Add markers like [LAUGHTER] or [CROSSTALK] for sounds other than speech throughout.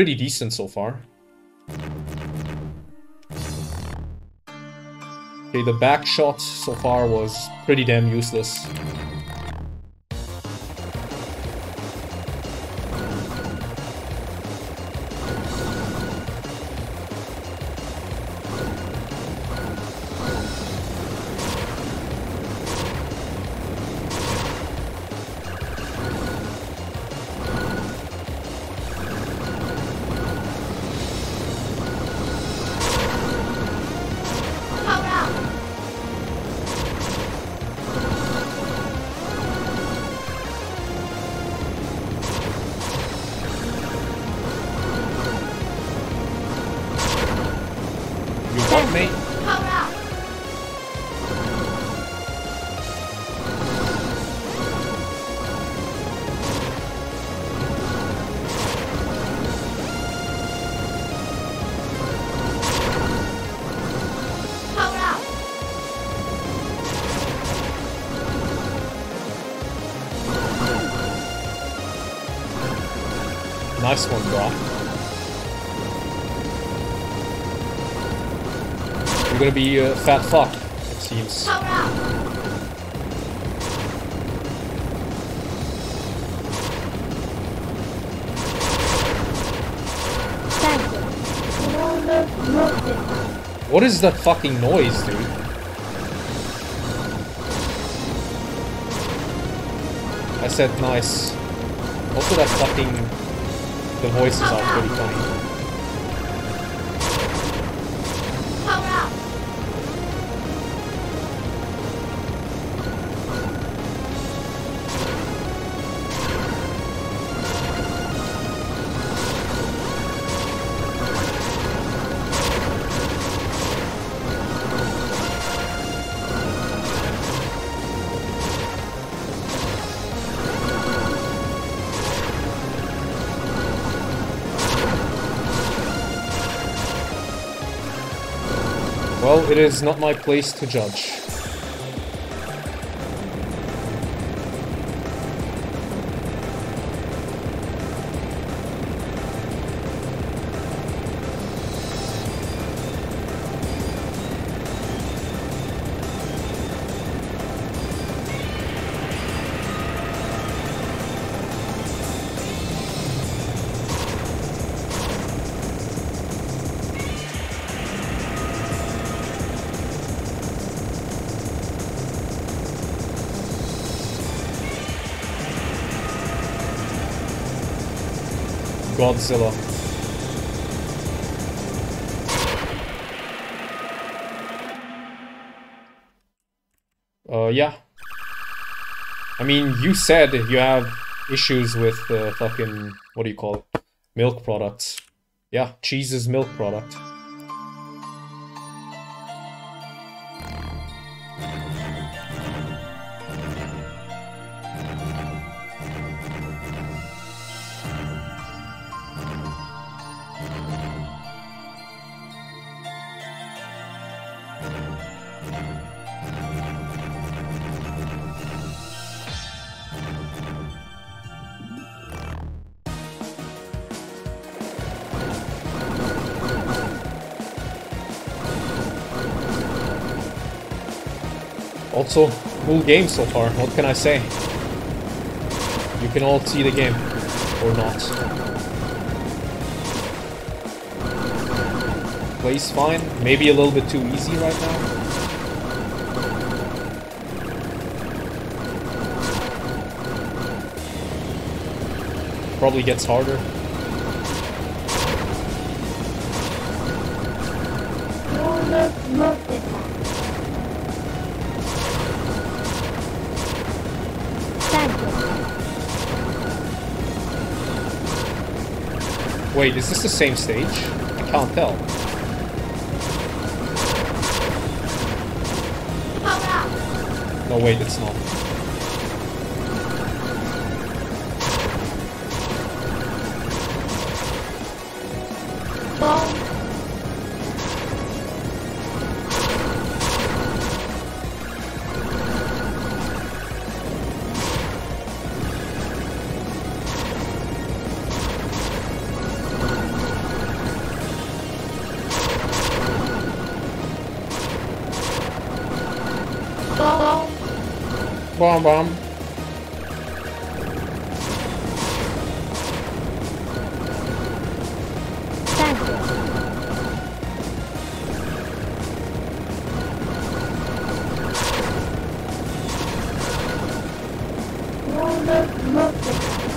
pretty decent so far. Okay, the back shot so far was pretty damn useless. Nice gonna be a fat fuck, it seems. What is that fucking noise, dude? I said nice. Also that fucking... The voices are pretty funny. Well, it is not my place to judge. Godzilla. Uh, yeah. I mean, you said you have issues with uh, fucking, what do you call it? Milk products. Yeah, cheese is milk product. Also, cool game so far, what can I say? You can all see the game, or not. Plays fine, maybe a little bit too easy right now. Probably gets harder. Wait, is this the same stage? I can't tell. No, wait, it's not. Bomb bomb. Thank you.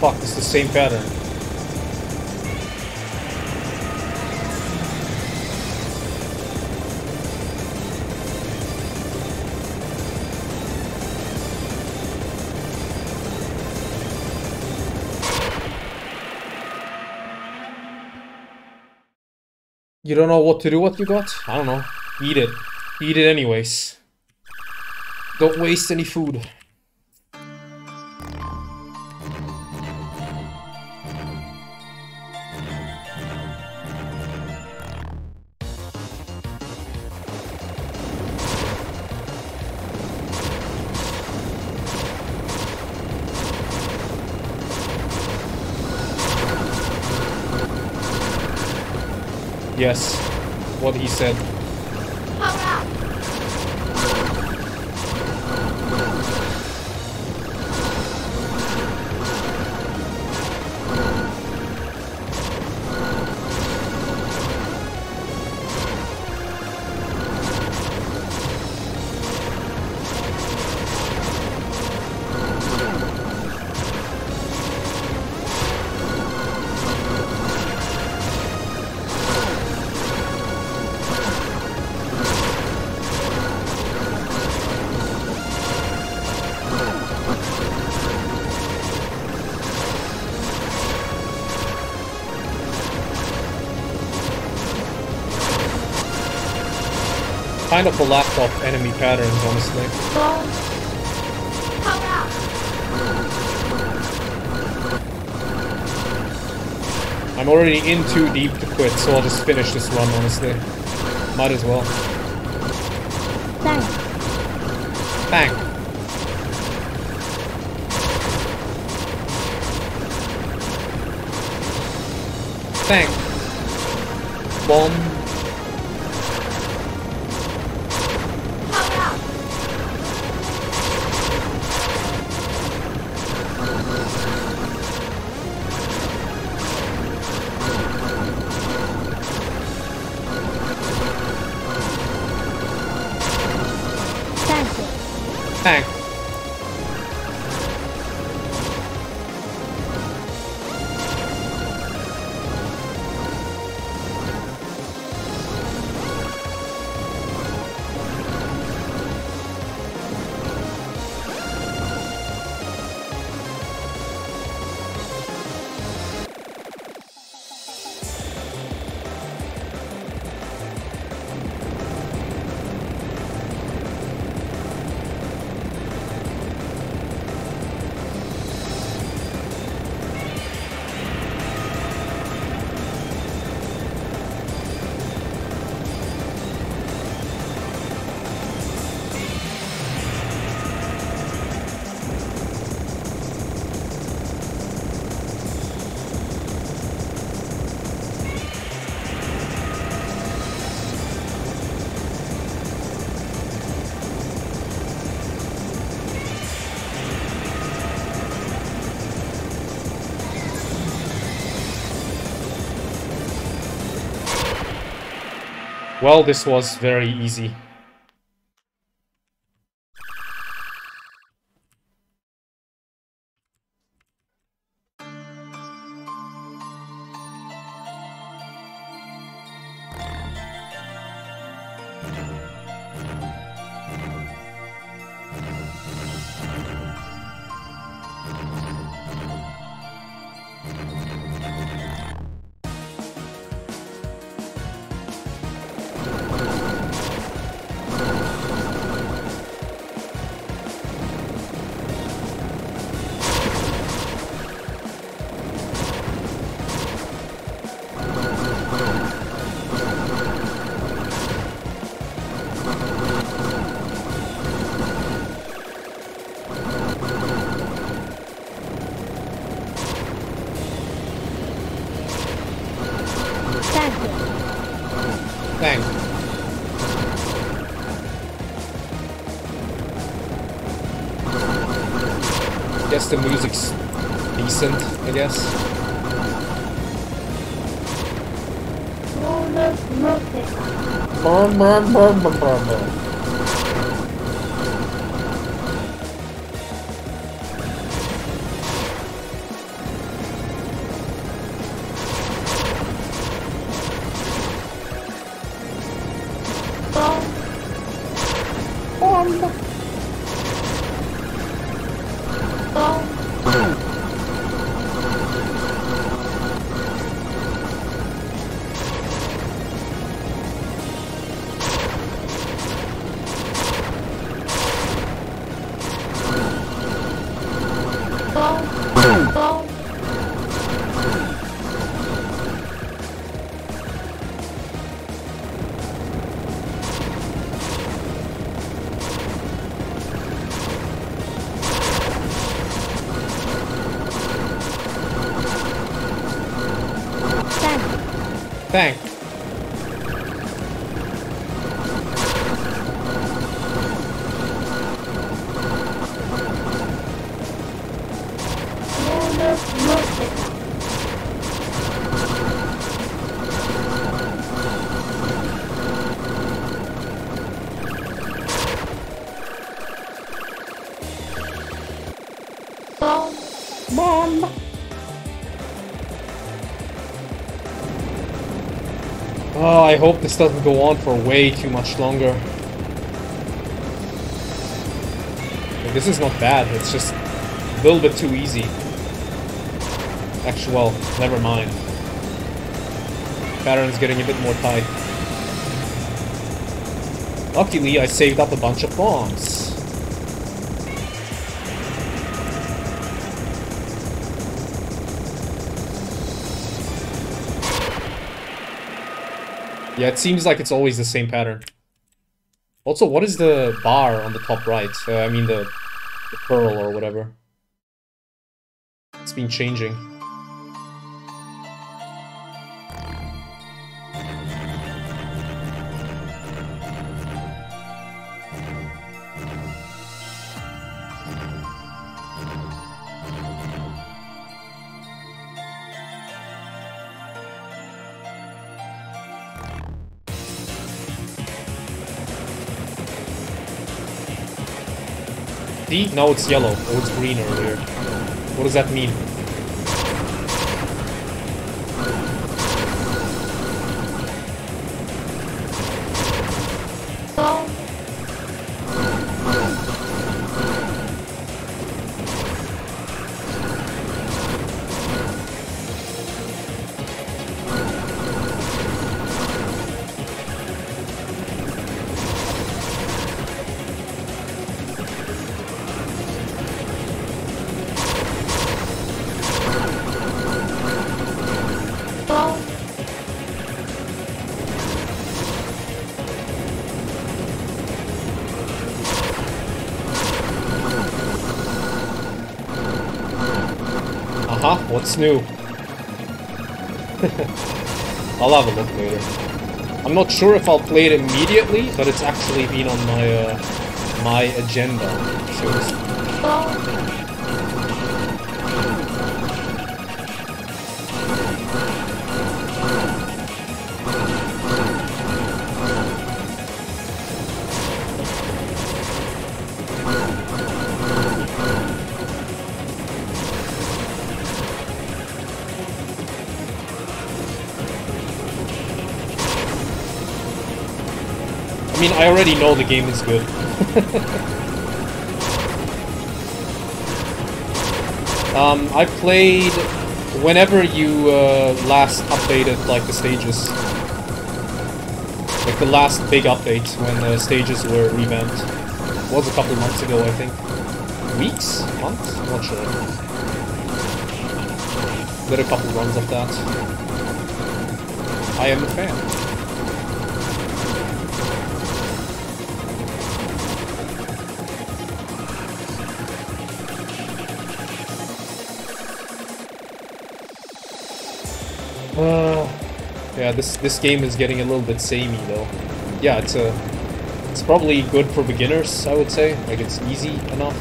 Fuck? It's the same pattern. You don't know what to do what you got? I don't know. Eat it. Eat it anyways. Don't waste any food. Yes, what he said. Kind of enemy patterns, honestly. I'm already in too deep to quit, so I'll just finish this run, honestly. Might as well. Tank! Bang! Bang! Bomb! You. Well, this was very easy. Bang! Guess the music's decent, I guess. Brr, brr, brr, brr, brr, brr. Thank. Oh, I hope this doesn't go on for way too much longer. Like, this is not bad, it's just a little bit too easy. Actually, well, never mind. Pattern's getting a bit more tight. Luckily, I saved up a bunch of bombs. Yeah, it seems like it's always the same pattern. Also, what is the bar on the top right? Uh, I mean the, the pearl or whatever. It's been changing. No, it's yellow. Or it's green earlier. What does that mean? What's new? [LAUGHS] I'll have a look later. I'm not sure if I'll play it immediately, but it's actually been on my uh, my agenda. I mean, I already know the game is good. [LAUGHS] um, I played whenever you uh, last updated like the stages. Like the last big update when the stages were revamped. It was a couple months ago, I think. Weeks? Months? Not sure. Did a couple runs of that. I am a fan. Uh, yeah, this this game is getting a little bit samey though. Yeah, it's a it's probably good for beginners, I would say. Like it's easy enough.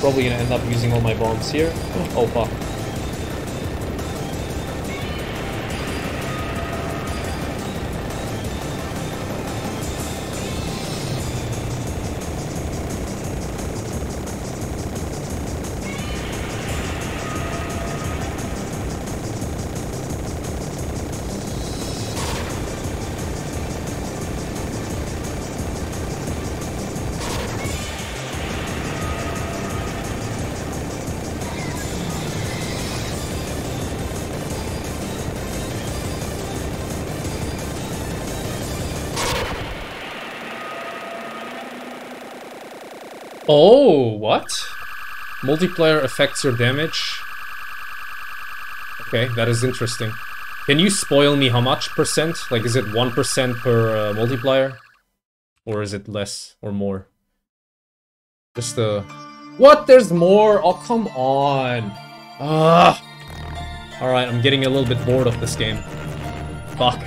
Probably gonna end up using all my bombs here. Oh fuck. Oh, what? Multiplayer affects your damage. Okay, that is interesting. Can you spoil me how much percent? Like, is it 1% per uh, multiplier? Or is it less or more? Just the... What? There's more? Oh, come on. Ah. Alright, I'm getting a little bit bored of this game. Fuck.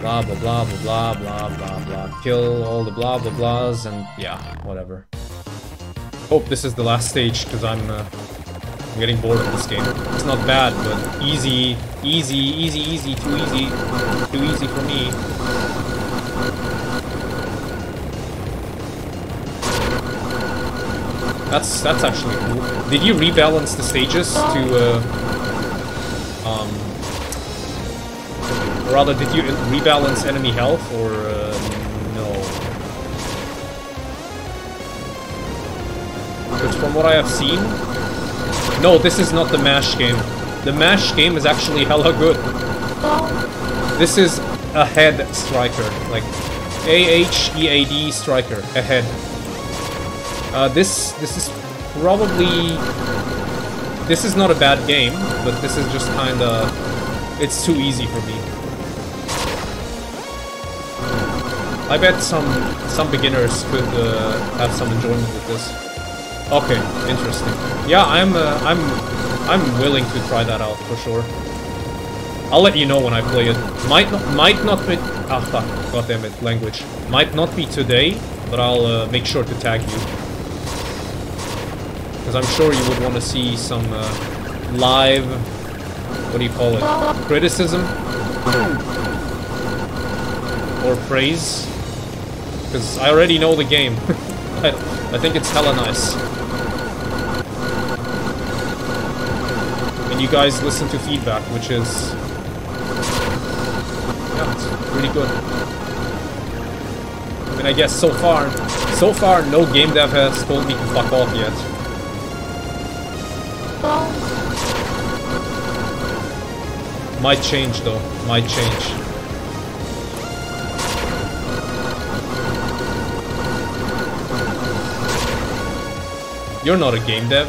Blah blah blah blah blah blah blah blah. Kill all the blah blah blahs and yeah, whatever. Hope this is the last stage because I'm, uh, I'm getting bored of this game. It's not bad, but easy, easy, easy, easy, too easy, too easy for me. That's that's actually cool. Did you rebalance the stages to, uh, um, rather, did you rebalance enemy health or uh, no? Because from what I have seen, no, this is not the MASH game. The MASH game is actually hella good. This is a head striker, like A-H-E-A-D striker, a head. Uh, this this is probably this is not a bad game, but this is just kind of it's too easy for me. I bet some some beginners could uh, have some enjoyment with this. Okay, interesting. Yeah, I'm uh, I'm I'm willing to try that out for sure. I'll let you know when I play it. Might not might not be ah fuck, it, language. Might not be today, but I'll uh, make sure to tag you. Because I'm sure you would want to see some uh, live, what do you call it, criticism? Or praise? Because I already know the game. [LAUGHS] I, I think it's hella nice. And you guys listen to feedback, which is... Yeah, it's pretty good. I mean, I guess so far, so far no game dev has told me to fuck off yet. Might change though, might change. You're not a game dev.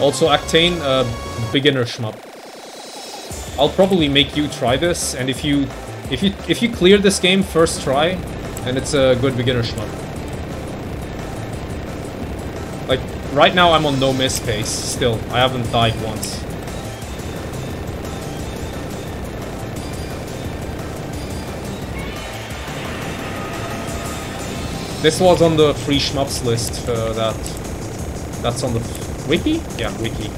Also, Actane, uh, beginner shmup. I'll probably make you try this, and if you, if you, if you clear this game first try, then it's a good beginner shmup. Like, right now I'm on no miss pace, still. I haven't died once. This was on the free shmups list, uh, that... That's on the... Wiki? Yeah, wiki.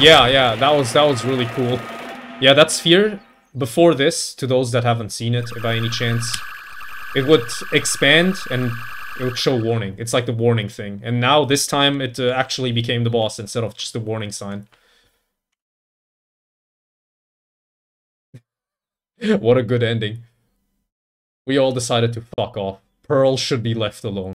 Yeah, yeah, that was that was really cool. Yeah, that sphere before this, to those that haven't seen it by any chance, it would expand and it would show warning. It's like the warning thing. And now this time it uh, actually became the boss instead of just a warning sign. [LAUGHS] what a good ending. We all decided to fuck off. Pearl should be left alone.